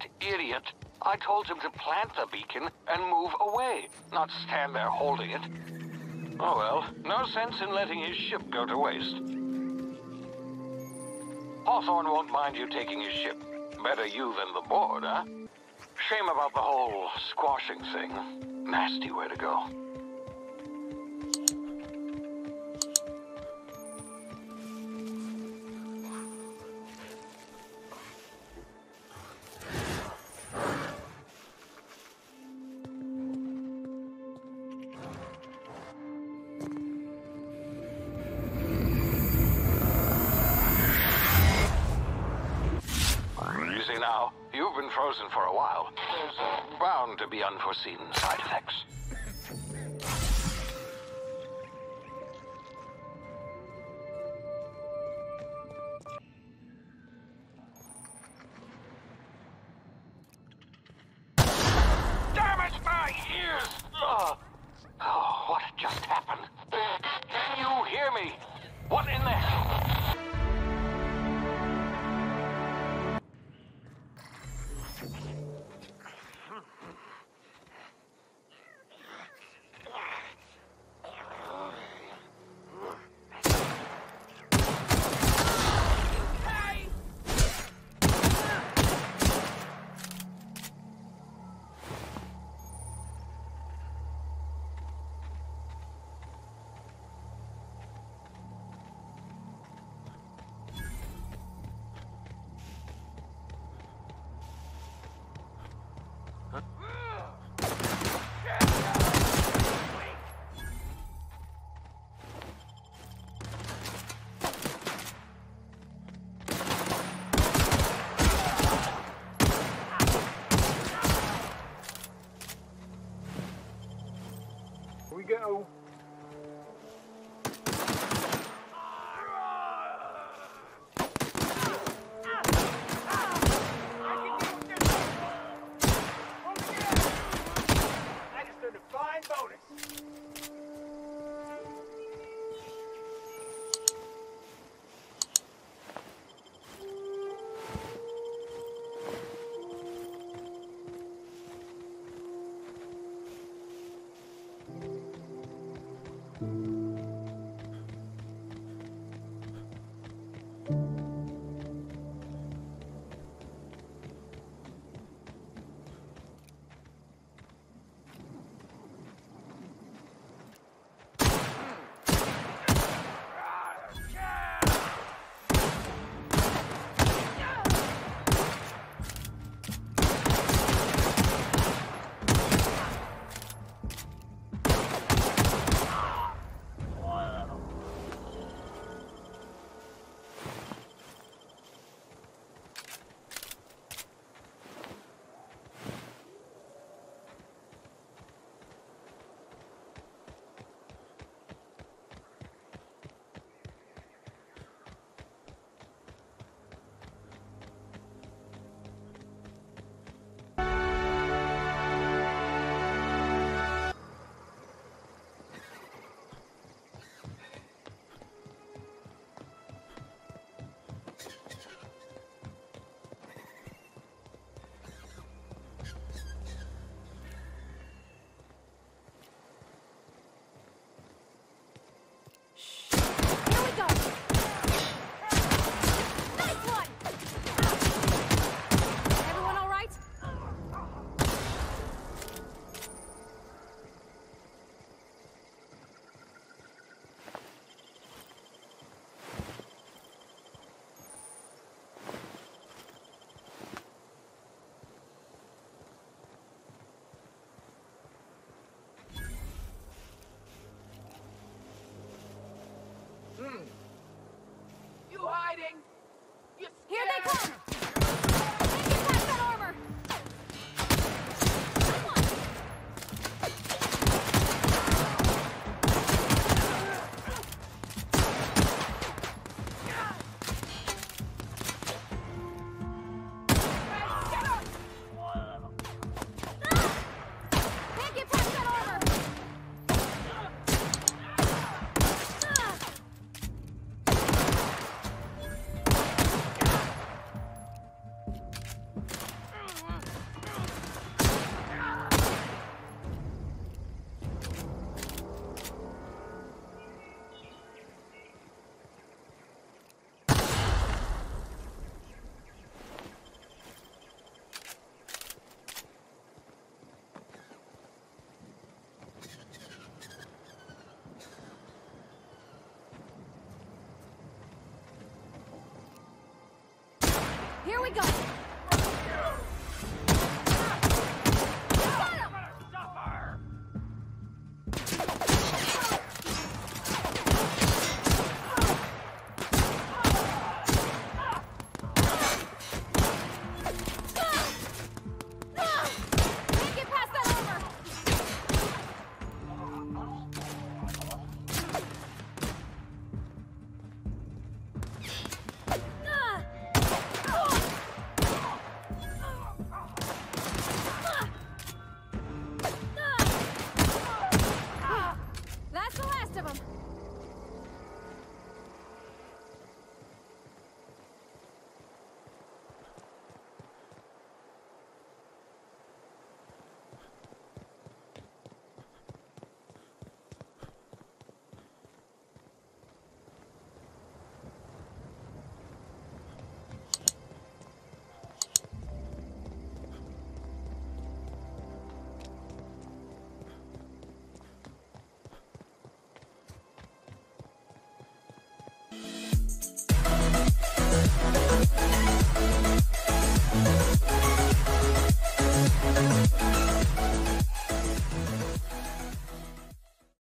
That idiot. I told him to plant the beacon and move away, not stand there holding it. Oh well, no sense in letting his ship go to waste. Hawthorne won't mind you taking his ship. Better you than the board, huh? Shame about the whole squashing thing. Nasty way to go. Frozen for a while. There's bound to be unforeseen side effects. Hiding? Here we go.